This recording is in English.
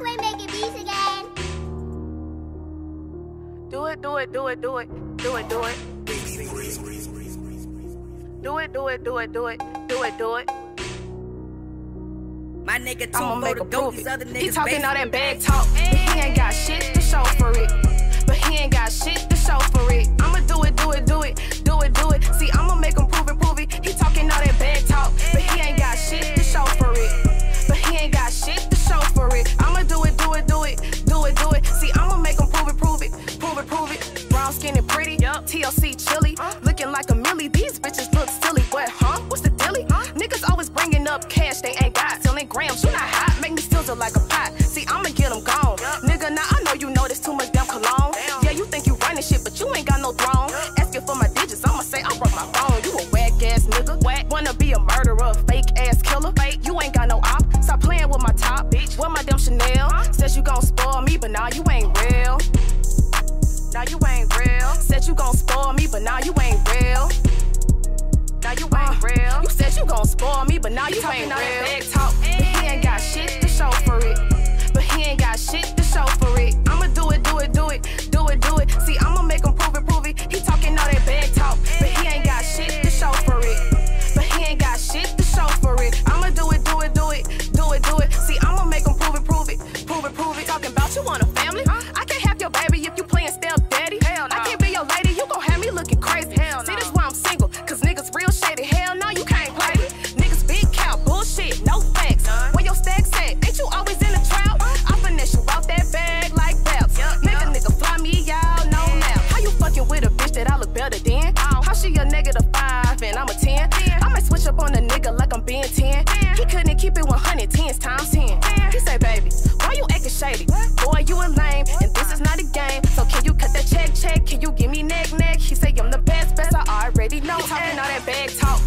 play making beats again. Do it, do it, do it, do it, do it, do it. Do it, do it, do it, do it, do it, do it. My nigga I'm gonna make a go. He talking all that bag talk. He ain't got shit to show for it. looking pretty. Yep. TLC Chilli, uh. looking like a millie. These bitches look silly. What, huh? What's the dilly? Huh? Niggas always bringing up cash they ain't got. Selling grams, Now you ain't real. Said you gon' spoil me, but now you ain't real. Now you ain't uh, real. You said you gon' spoil me, but now you, you ain't real. friends times 10. He say, baby, why you acting shady? Boy, you a lame, and this is not a game. So can you cut that check, check? Can you give me neck, neck? He say, I'm the best, best. I already know. Talking all that bag talk.